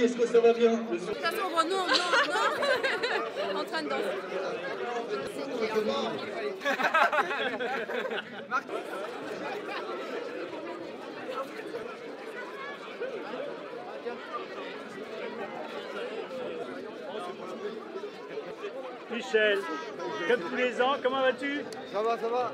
Est-ce que ça va bien De toute façon, bon, non, non, non. en train de danser. Michel, comme tous les ans, comment vas-tu? Ça va, ça va.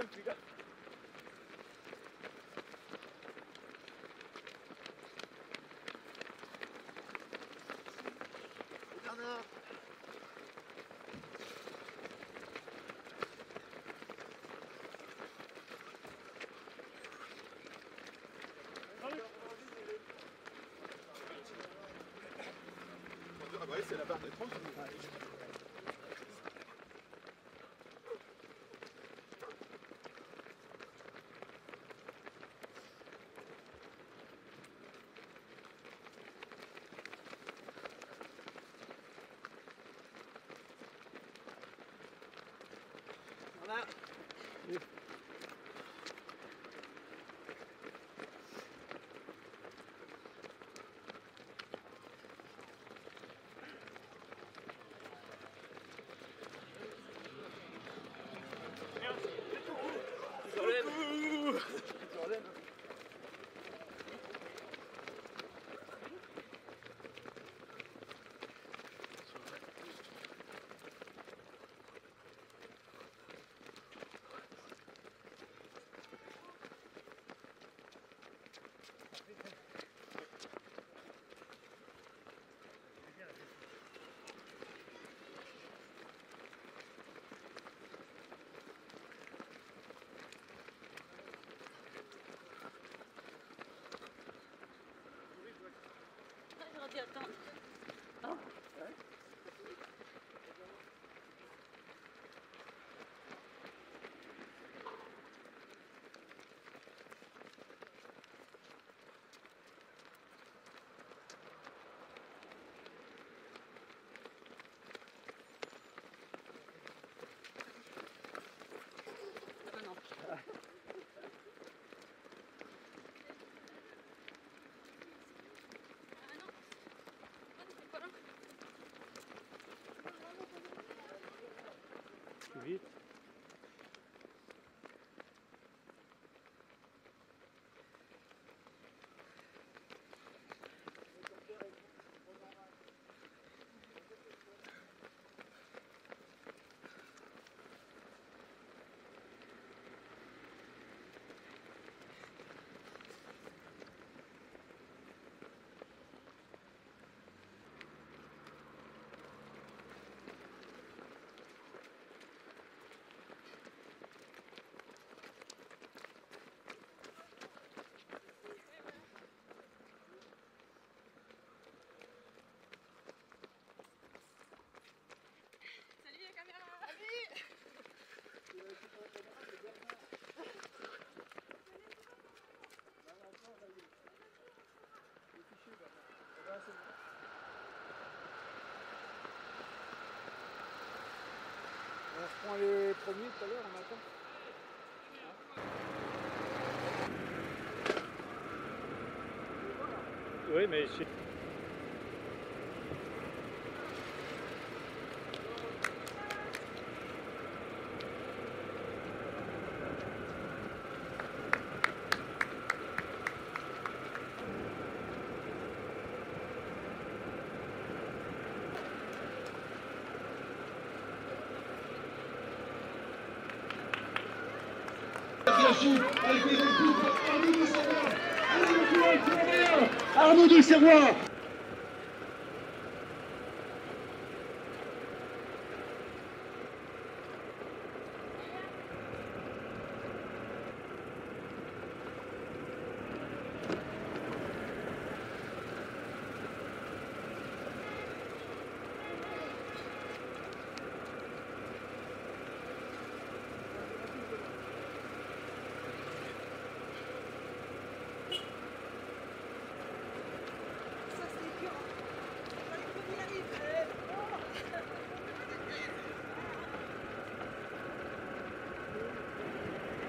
La sixième, plus là. Bernard Ah bah oui, c'est la barre des 30. here, don't. Vite. On reprend les premiers tout à l'heure, on attend. Oui, mais Arnaud de Serrois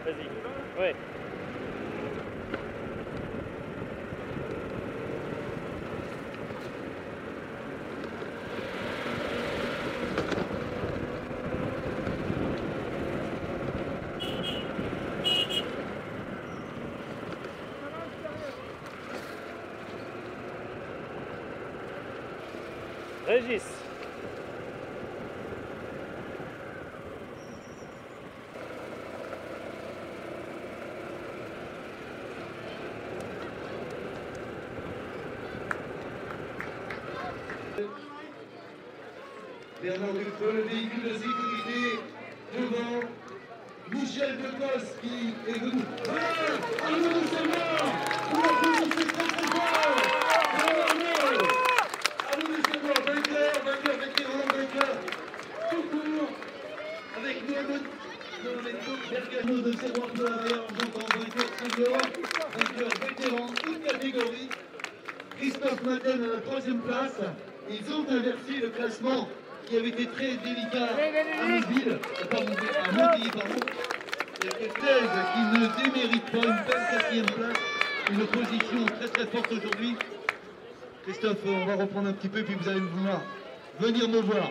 vas-y. Ouais. Régis. Bernard Dufeu, le véhicule de sécurité devant. Michel Decos qui est venu. Voilà Arnaud de Serrois Vous l'applaudissez très très fort Bravo de Serrois, vainqueur, vainqueur, vétéran, vainqueur, tout court, avec Mohamed Bergano de Serrois pour la donc en vainqueur senior, vainqueur vétéran, toute catégorie. Christophe Madden à la troisième place. Ils ont inversé le classement qui avait été très délicat à Montpellier, à Montpellier, pardon. Il y a quelques thèses qui ne déméritent pas une belle quatrième place, une position très très forte aujourd'hui. Christophe, on va reprendre un petit peu, puis vous allez vouloir venir me voir.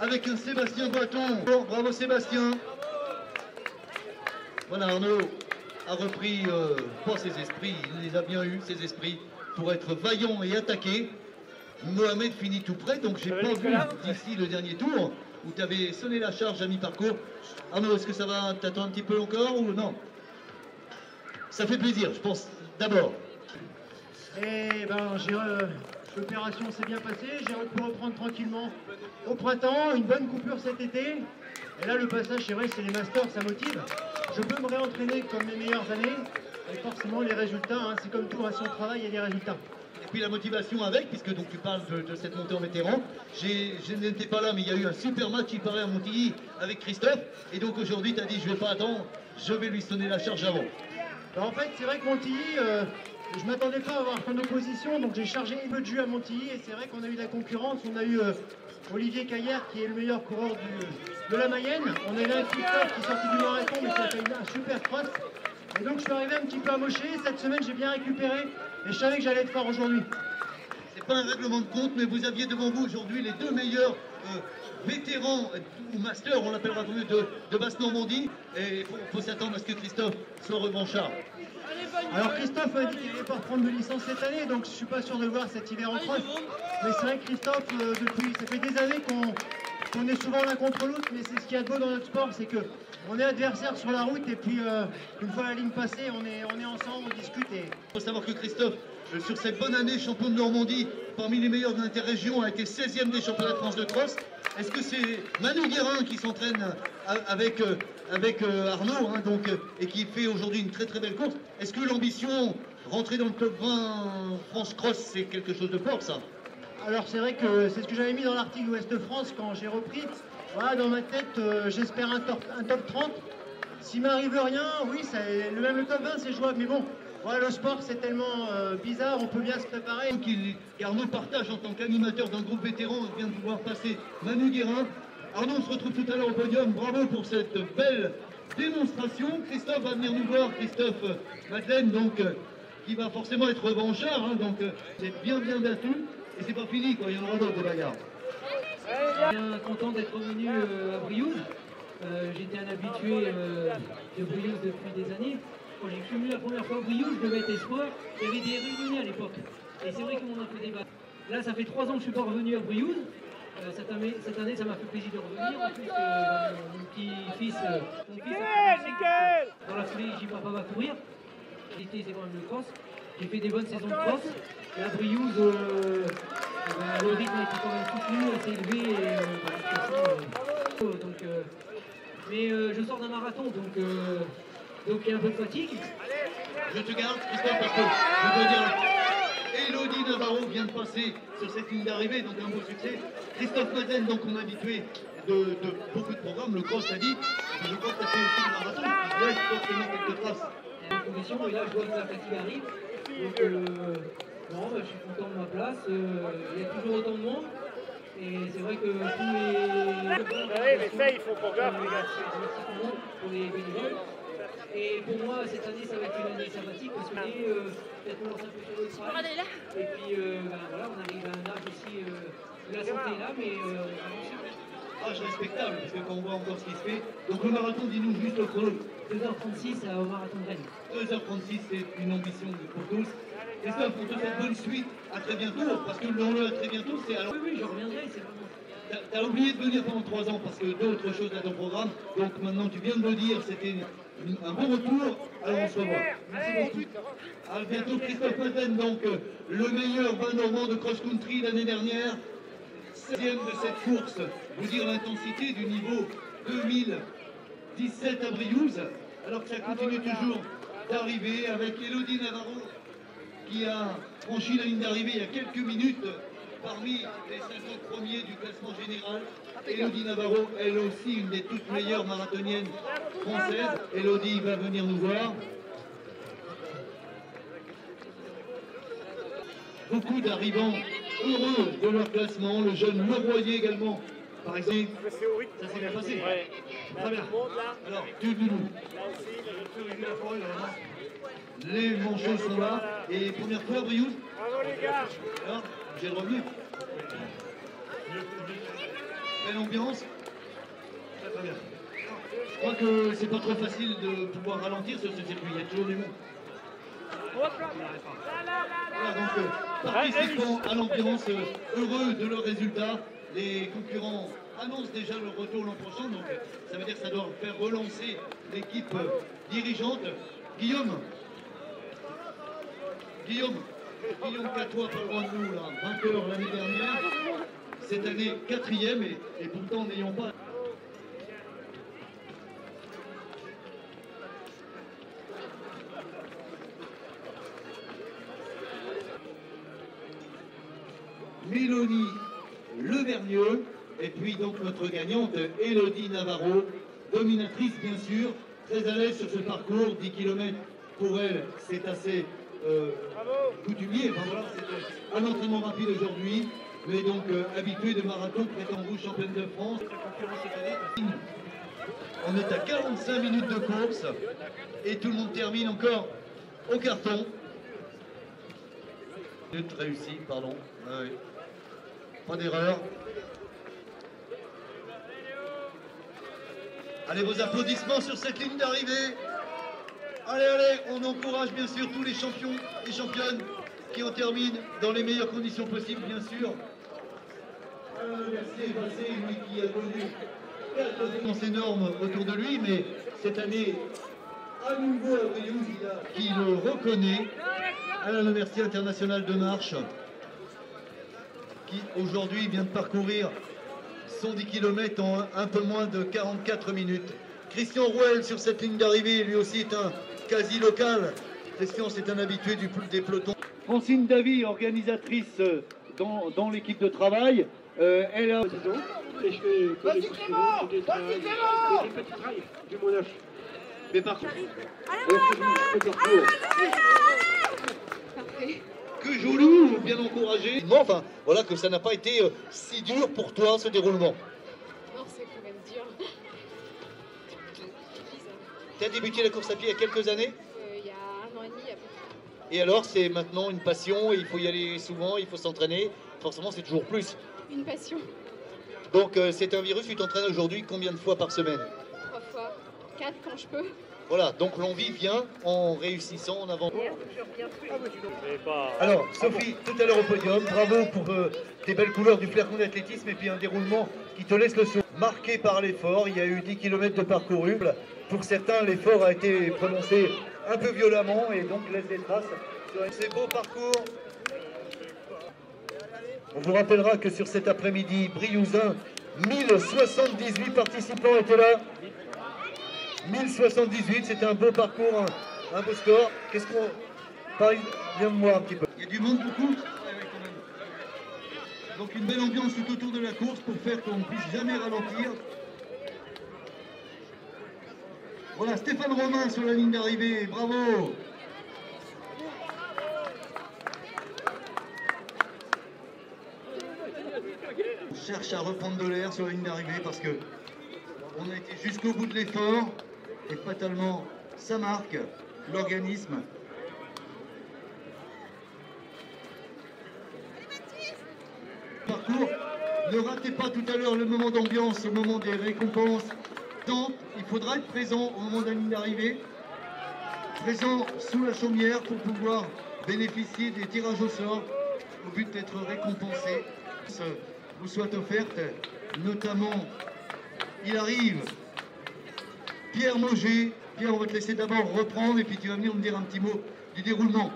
Avec un Sébastien Boiton. Bon, bravo Sébastien. Voilà, Arnaud a repris euh, pas ses esprits, il les a bien eus, ses esprits, pour être vaillant et attaqué. Mohamed finit tout près, donc j'ai va, pas vu d'ici le dernier tour où tu avais sonné la charge à mi-parcours. Arnaud, est-ce que ça va T'attends un petit peu encore ou non? Ça fait plaisir, je pense, d'abord. Eh ben, j'ai, euh, l'opération s'est bien passée, j'ai pu reprendre tranquillement au printemps, une bonne coupure cet été. Et là, le passage, c'est vrai, c'est les masters, ça motive. Je peux me réentraîner comme mes meilleures années. Et forcément, les résultats, hein, c'est comme tout, hein, si on travaille, il y a des résultats. Et puis la motivation avec, puisque donc tu parles de, de cette montée en vétéran. Je n'étais pas là, mais il y a eu un super match, il paraît, à Montilly avec Christophe. Et donc aujourd'hui, tu as dit, je vais pas attendre, je vais lui sonner la charge avant. En fait, c'est vrai que Montilly, euh, je m'attendais pas à avoir en opposition, donc j'ai chargé un peu de jus à Montilly, et c'est vrai qu'on a eu de la concurrence. On a eu euh, Olivier Caillère, qui est le meilleur coureur de la Mayenne. On a eu un qui est sorti du marathon, mais qui a fait un super cross. Et donc, je suis arrivé un petit peu amoché. Cette semaine, j'ai bien récupéré. Et je savais que j'allais être fort aujourd'hui. C'est pas un règlement de compte, mais vous aviez devant vous aujourd'hui les deux meilleurs euh, vétérans euh, ou masters, on l'appellera mieux, de, de Basse-Normandie. Et il faut, faut s'attendre à ce que Christophe soit revanchard. Alors Christophe m'a dit qu'il n'allait pas reprendre de licence cette année, donc je suis pas sûr de le voir cet hiver en cross. Mais c'est vrai que Christophe, euh, depuis, ça fait des années qu'on qu'on est souvent l'un contre l'autre, mais c'est ce qu'il y a de beau dans notre sport, c'est que on est adversaires sur la route et puis euh, une fois la ligne passée, on est, on est ensemble, on discute et Il faut savoir que Christophe, euh, sur cette bonne année, champion de Normandie, parmi les meilleurs de l'interrégion, a été 16e des championnats de France de cross. Est-ce que c'est Manu Guérin qui s'entraîne a- avec, euh, avec euh, Arnaud, hein, donc, euh, et qui fait aujourd'hui une très très belle course Est-ce que l'ambition, rentrer dans le top 20 France Cross, c'est quelque chose de fort, ça? Alors c'est vrai que c'est ce que j'avais mis dans l'article Ouest France quand j'ai repris. Voilà, dans ma tête, euh, j'espère un top, un top 30. S'il m'arrive rien, oui, ça, le même le top 20 c'est jouable. Mais bon, voilà, le sport c'est tellement euh, bizarre, on peut bien se préparer. Donc, il- Arnaud partage en tant qu'animateur d'un groupe vétéran, on vient de pouvoir passer Manu Guérin. Arnaud, on se retrouve tout à l'heure au podium. Bravo pour cette belle démonstration. Christophe va venir nous voir, Christophe euh, Madeleine, donc, euh, qui va forcément être revanchard. hein, donc, euh, c'est bien, bien battu. Et c'est pas fini, quoi. Il y en aura d'autres des bagarres. bien content d'être revenu euh, à Briouze. Euh, J'étais un habitué euh, de Briouze depuis des années. Quand j'ai cumulé la première fois à Briouze, je devais être espoir. Il y avait des réunions à l'époque. Et c'est vrai qu'on a fait des. Là, ça fait trois ans que je ne suis pas revenu à Briouze. Euh, cette, année, cette année, ça m'a fait plaisir de revenir. En plus, euh, mon petit-fils euh, mon fils a commencé, dans la foulée, j'y papa va courir. L'été, c'est quand même le cross. J'ai fait des bonnes saisons de cross. À Briouze, ben, le rythme était quand même soutenu, assez élevé. Et, euh, bah, façon, euh, donc, euh, mais euh, je sors d'un marathon, donc euh, donc il y a un peu de fatigue. Je te garde, Christophe, parce que je dois dire. Navarro vient de passer sur cette ligne d'arrivée, donc un beau succès. Christophe Madeleine, donc on est habitué de, de beaucoup de programmes, le cross l'a dit. Je crois que fait aussi le marathon, il laisse forcément quelques traces. Il y a une condition, et là je vois que la fatigue arrive. Donc euh, non, bah, je suis content de ma place. Euh, il y a toujours autant de monde. Et c'est vrai que tous les. Oui, mais ça, il faut qu'on garde, les gars. Pour les bénévoles. Et pour moi, cette année, ça va être une année sympathique parce que euh, peut-être on lance un peu sur le travail. Et puis euh, ben, voilà, on arrive à un âge aussi euh, la santé est là, mais euh, super. Âge respectable, parce que quand on voit encore ce qui se fait. Donc le marathon, dis-nous juste le chrono. 2h36 au marathon de Rennes. 2h36, c'est une ambition pour tous. Christophe, on te souhaite bonne suite. À très bientôt, parce que le à très bientôt, c'est alors. Oui, oui, je reviendrai, c'est vraiment. T'as- oublié de venir pendant trois ans parce que d'autres choses à ton programme. Donc maintenant, tu viens de le dire, c'était une- un bon retour. Alors on se revoit. Merci beaucoup. À bientôt, Christophe Madeleine, donc euh, le meilleur vin normand de cross-country l'année dernière. 16e de cette course. Vous dire l'intensité du niveau 2017 à Briouze. Alors que ça continue toujours d'arriver avec Elodie Navarro qui a franchi la ligne d'arrivée il y a quelques minutes parmi les 50 premiers du classement général. Elodie Navarro, elle aussi une des toutes meilleures marathoniennes françaises. Elodie va venir nous voir. Beaucoup d'arrivants heureux de leur classement. Le jeune Leroyer également, par exemple. Ça s'est bien passé. Très bien. Alors, tu nous. Les manchots sont là. Et première fois, Briouze Bravo les gars alors, j'ai le revenir. Belle ambiance. Très très bien. Je crois que c'est pas trop facile de pouvoir ralentir sur ce circuit. Il y a toujours du monde. Voilà, donc, euh, participants à l'ambiance, euh, heureux de leur résultat. Les concurrents annoncent déjà leur retour l'an prochain, donc euh, ça veut dire que ça doit faire relancer l'équipe dirigeante. Guillaume, Guillaume, Guillaume Catois, pas loin de nous, là, 20 heures l'année dernière. Cette année, quatrième, et, pourtant n'ayant pas. Mélanie Levergneux, et puis donc notre gagnante, Elodie Navarro, dominatrice bien sûr, très à l'aise sur ce parcours, 10 km pour elle, c'est assez euh, coutumier, un entraînement rapide aujourd'hui, mais donc euh, habituée de marathon, prétendue championne de France. On est à 45 minutes de course, et tout le monde termine encore au carton. Minute réussie, pardon. Pas d'erreur. Allez, vos applaudissements sur cette ligne d'arrivée. Allez, allez, on encourage bien sûr tous les champions et championnes qui en terminent dans les meilleures conditions possibles, bien sûr. Merci, passé, lui qui a connu quatre énormes autour de lui, mais cette année, à nouveau à qui le reconnaît. Alain Le Mercier, international de marche, qui aujourd'hui vient de parcourir 110 km en un peu moins de 44 minutes. Christian Rouel sur cette ligne d'arrivée, lui aussi est un quasi local. Christian, c'est un habitué du, des pelotons. Francine Davy, organisatrice euh, dans, dans l'équipe de travail, euh, elle a... Et je fais que des petits trails, du monage. Mais par contre, que joli, bien encouragé. Enfin, voilà que ça n'a pas été euh, si dur pour toi ce déroulement. Tu as débuté la course à pied il y a quelques années Euh, Il y a un an et demi à peu près. et alors c'est maintenant une passion, il faut y aller souvent, il faut s'entraîner. Forcément, c'est toujours plus. Une passion. Donc euh, c'est un virus, tu t'entraînes aujourd'hui combien de fois par semaine Trois fois. Quatre quand je peux. Voilà, donc l'envie vient en réussissant, en avant. Pas. Alors, Sophie, tout à l'heure au podium, bravo pour euh, tes belles couleurs du Flaircon d'athlétisme et puis un déroulement qui te laisse le sourire. Marqué par l'effort, il y a eu 10 km de parcouru. Pour certains, l'effort a été prononcé un peu violemment et donc laisse des traces sur ces beaux parcours. On vous rappellera que sur cet après-midi, Briousin, 1078 participants étaient là. 1078, c'était un beau parcours, un, un beau score. Qu'est-ce qu'on. Paris, viens me voir un petit peu. Il y a du monde beaucoup? Donc une belle ambiance tout autour de la course pour faire qu'on ne puisse jamais ralentir. Voilà, Stéphane Romain sur la ligne d'arrivée, bravo On cherche à reprendre de l'air sur la ligne d'arrivée parce que on a été jusqu'au bout de l'effort et fatalement ça marque l'organisme. Ne ratez pas tout à l'heure le moment d'ambiance, le moment des récompenses. Donc, il faudra être présent au moment de la ligne d'arrivée, présent sous la chaumière pour pouvoir bénéficier des tirages au sort au but d'être récompensé. Ce vous soit offerte, notamment, il arrive, Pierre Moget. Pierre, on va te laisser d'abord reprendre et puis tu vas venir me dire un petit mot du déroulement.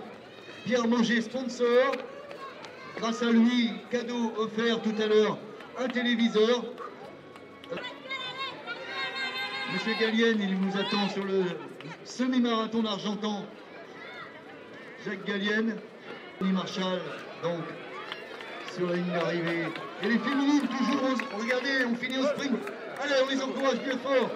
Pierre Moget, sponsor. Grâce à lui, cadeau offert tout à l'heure, un téléviseur. Monsieur Gallienne, il nous attend sur le semi-marathon d'Argentan. Jacques Gallienne, Denis Marshall, donc, sur la ligne d'arrivée. Et les féminines, toujours, regardez, on finit au sprint. Allez, on les encourage bien fort.